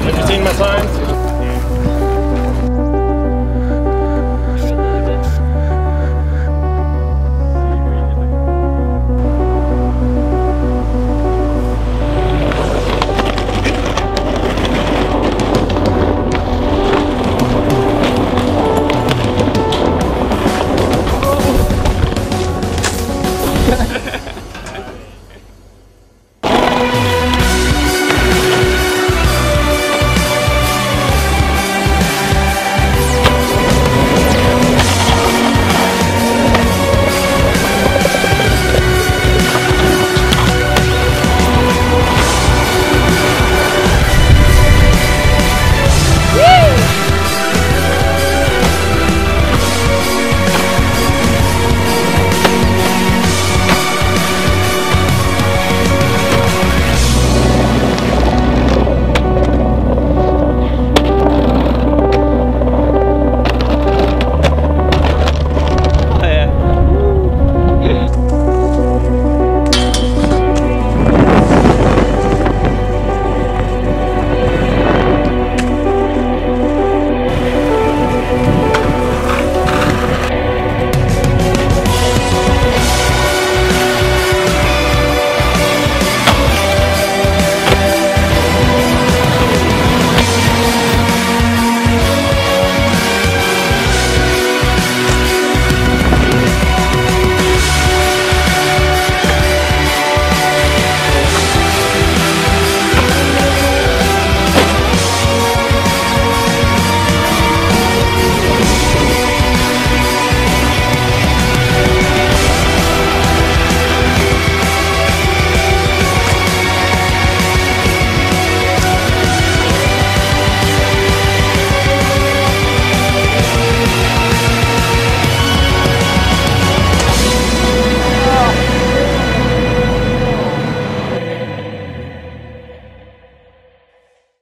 Have you seen my signs?